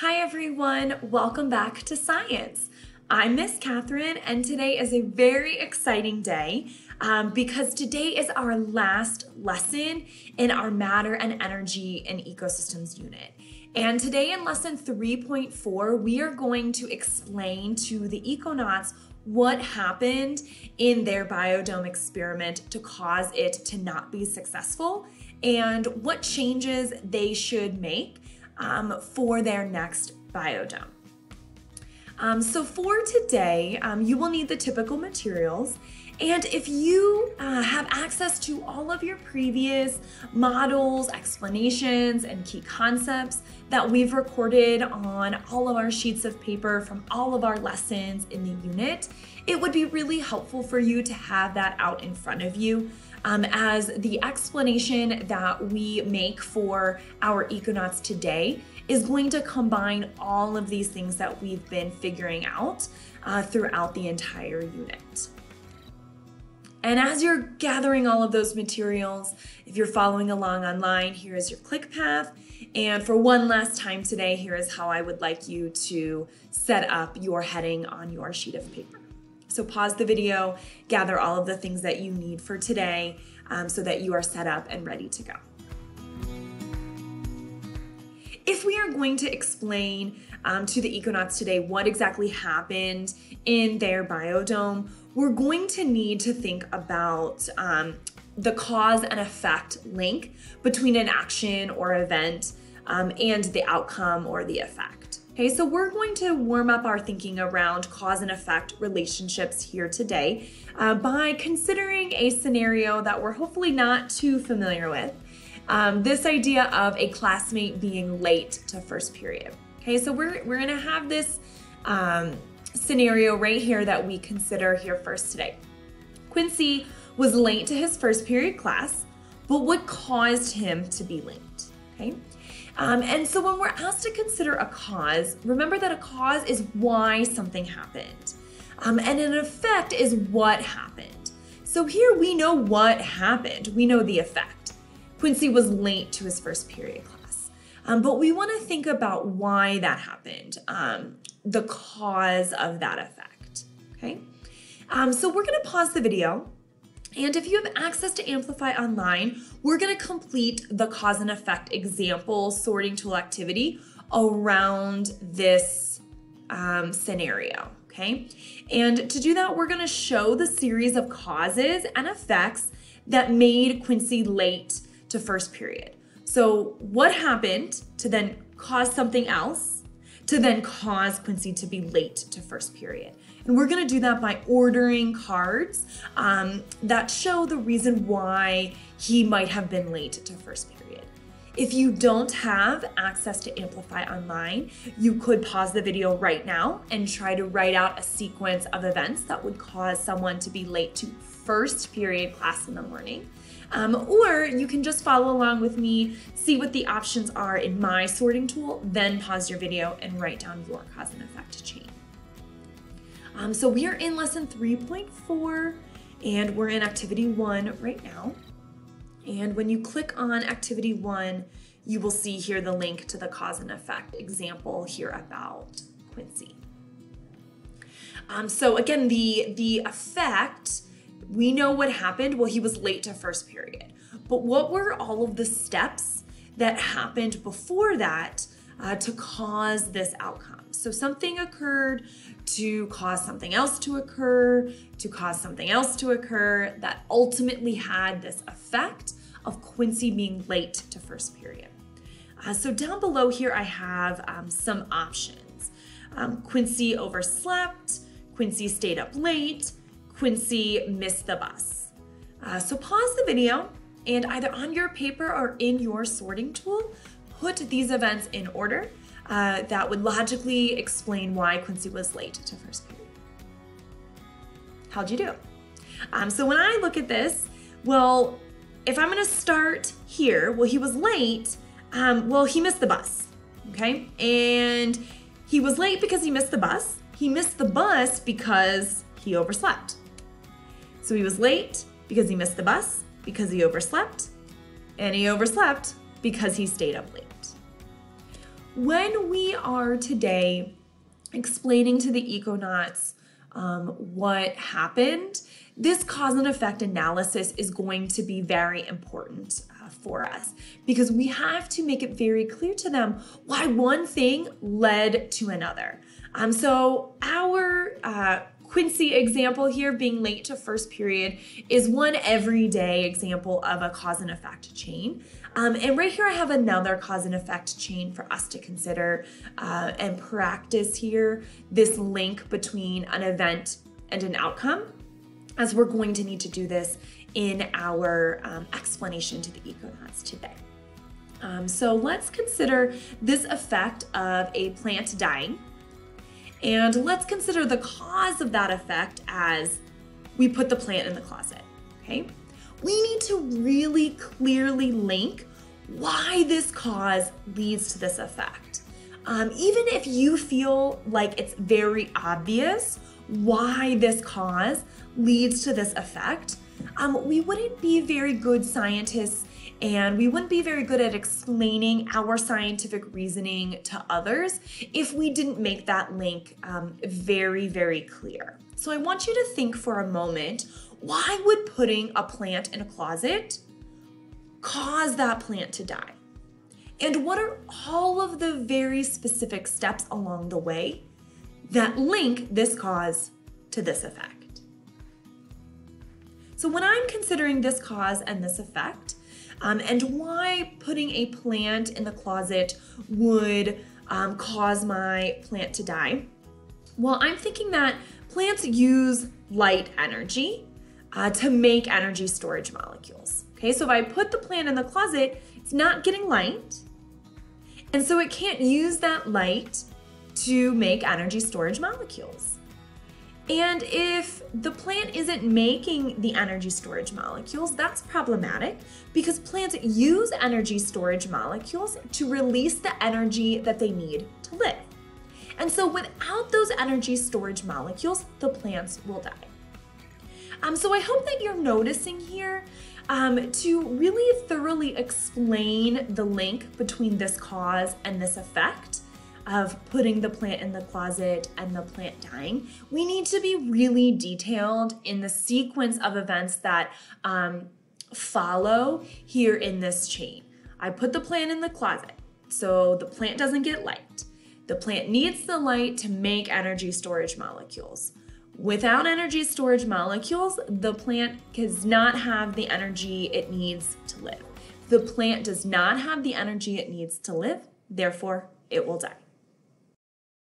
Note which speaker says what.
Speaker 1: Hi everyone, welcome back to Science. I'm Miss Catherine and today is a very exciting day um, because today is our last lesson in our Matter and Energy and Ecosystems unit. And today in lesson 3.4, we are going to explain to the econauts what happened in their biodome experiment to cause it to not be successful and what changes they should make um, for their next biodome. Um, so for today, um, you will need the typical materials. And if you uh, have access to all of your previous models, explanations, and key concepts that we've recorded on all of our sheets of paper from all of our lessons in the unit, it would be really helpful for you to have that out in front of you um, as the explanation that we make for our Econauts today is going to combine all of these things that we've been figuring out uh, throughout the entire unit. And as you're gathering all of those materials, if you're following along online, here is your click path. And for one last time today, here is how I would like you to set up your heading on your sheet of paper. So pause the video, gather all of the things that you need for today um, so that you are set up and ready to go. If we are going to explain um, to the econauts today what exactly happened in their biodome, we're going to need to think about um, the cause and effect link between an action or event um, and the outcome or the effect. Okay, so we're going to warm up our thinking around cause and effect relationships here today uh, by considering a scenario that we're hopefully not too familiar with. Um, this idea of a classmate being late to first period. Okay, so we're, we're gonna have this um, scenario right here that we consider here first today. Quincy was late to his first period class, but what caused him to be late? Okay, um, and so when we're asked to consider a cause, remember that a cause is why something happened. Um, and an effect is what happened. So here we know what happened. We know the effect. Quincy was late to his first period class. Um, but we want to think about why that happened, um, the cause of that effect. Okay. Um, so we're going to pause the video and if you have access to Amplify Online, we're gonna complete the cause and effect example sorting tool activity around this um, scenario, okay? And to do that, we're gonna show the series of causes and effects that made Quincy late to first period. So what happened to then cause something else to then cause Quincy to be late to first period? And we're gonna do that by ordering cards um, that show the reason why he might have been late to first period. If you don't have access to Amplify Online, you could pause the video right now and try to write out a sequence of events that would cause someone to be late to first period class in the morning. Um, or you can just follow along with me, see what the options are in my sorting tool, then pause your video and write down your cause and effect chain. Um, so we are in lesson 3.4 and we're in activity one right now. And when you click on activity one, you will see here the link to the cause and effect example here about Quincy. Um, so again, the, the effect, we know what happened. Well, he was late to first period. But what were all of the steps that happened before that uh, to cause this outcome? So something occurred to cause something else to occur, to cause something else to occur that ultimately had this effect of Quincy being late to first period. Uh, so down below here, I have um, some options. Um, Quincy overslept, Quincy stayed up late, Quincy missed the bus. Uh, so pause the video and either on your paper or in your sorting tool, put these events in order uh, that would logically explain why Quincy was late to first period. How'd you do? Um, so when I look at this, well, if I'm gonna start here, well, he was late, um, well, he missed the bus, okay? And he was late because he missed the bus. He missed the bus because he overslept. So he was late because he missed the bus, because he overslept, and he overslept because he stayed up late. When we are today explaining to the econauts um, what happened, this cause and effect analysis is going to be very important uh, for us because we have to make it very clear to them why one thing led to another. Um, so our uh, Quincy example here, being late to first period, is one everyday example of a cause and effect chain. Um, and right here I have another cause and effect chain for us to consider uh, and practice here, this link between an event and an outcome, as we're going to need to do this in our um, explanation to the econauts today. Um, so let's consider this effect of a plant dying and let's consider the cause of that effect as we put the plant in the closet, okay? We need to really clearly link why this cause leads to this effect. Um, even if you feel like it's very obvious why this cause leads to this effect, um, we wouldn't be very good scientists and we wouldn't be very good at explaining our scientific reasoning to others if we didn't make that link um, very, very clear. So I want you to think for a moment why would putting a plant in a closet cause that plant to die? And what are all of the very specific steps along the way that link this cause to this effect? So when I'm considering this cause and this effect, um, and why putting a plant in the closet would um, cause my plant to die. Well, I'm thinking that plants use light energy uh, to make energy storage molecules. Okay, so if I put the plant in the closet, it's not getting light. And so it can't use that light to make energy storage molecules. And if the plant isn't making the energy storage molecules, that's problematic because plants use energy storage molecules to release the energy that they need to live. And so without those energy storage molecules, the plants will die. Um, so I hope that you're noticing here um, to really thoroughly explain the link between this cause and this effect of putting the plant in the closet and the plant dying, we need to be really detailed in the sequence of events that um, follow here in this chain. I put the plant in the closet, so the plant doesn't get light. The plant needs the light to make energy storage molecules. Without energy storage molecules, the plant does not have the energy it needs to live. The plant does not have the energy it needs to live, therefore, it will die.